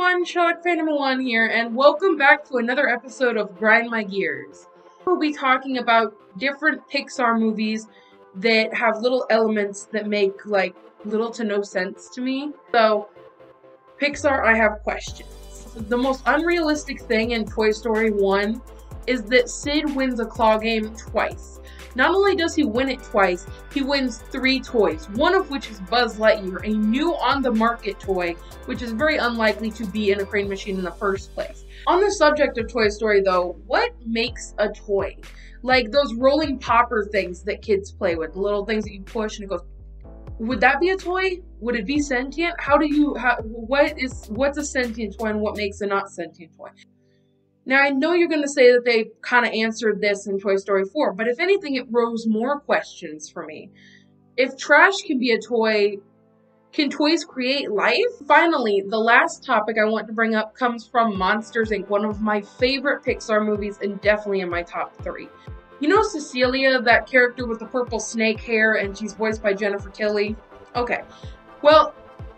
everyone, Sherlock Phantom 1 here, and welcome back to another episode of Grind My Gears. We'll be talking about different Pixar movies that have little elements that make, like, little to no sense to me. So, Pixar, I have questions. The most unrealistic thing in Toy Story 1 is that Sid wins a claw game twice. Not only does he win it twice, he wins three toys, one of which is Buzz Lightyear, a new on the market toy, which is very unlikely to be in a crane machine in the first place. On the subject of Toy Story, though, what makes a toy? Like those rolling popper things that kids play with, the little things that you push and it goes. Would that be a toy? Would it be sentient? How do you? How, what is? What's a sentient toy and what makes a not sentient toy? Now, I know you're going to say that they kind of answered this in Toy Story 4, but if anything, it rose more questions for me. If trash can be a toy, can toys create life? Finally, the last topic I want to bring up comes from Monsters Inc., one of my favorite Pixar movies and definitely in my top three. You know Celia, that character with the purple snake hair, and she's voiced by Jennifer Tilly? Okay. Well,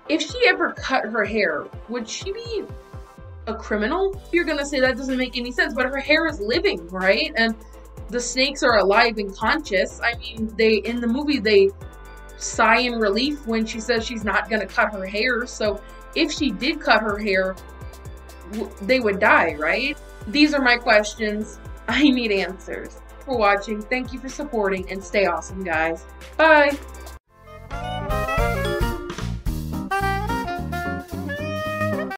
if she ever cut her hair, would she be a criminal? You're gonna say that doesn't make any sense, but her hair is living, right? And the snakes are alive and conscious. I mean, they in the movie they sigh in relief when she says she's not gonna cut her hair. So if she did cut her hair, they would die, right? These are my questions. I need answers. For watching, thank you for supporting, and stay awesome, guys. Bye.